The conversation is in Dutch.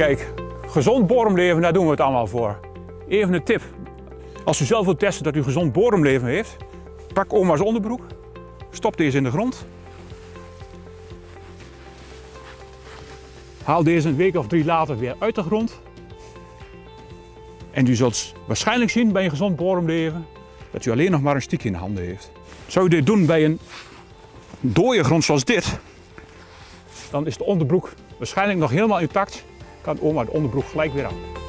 Kijk, gezond bodemleven, daar doen we het allemaal voor. Even een tip. Als u zelf wilt testen dat u gezond bodemleven heeft, pak oma's onderbroek, stop deze in de grond. Haal deze een week of drie later weer uit de grond. En u zult waarschijnlijk zien bij een gezond bodemleven dat u alleen nog maar een stiek in de handen heeft. Zou u dit doen bij een dode grond zoals dit, dan is de onderbroek waarschijnlijk nog helemaal intact. Kan oma de onderbroek gelijk weer aan.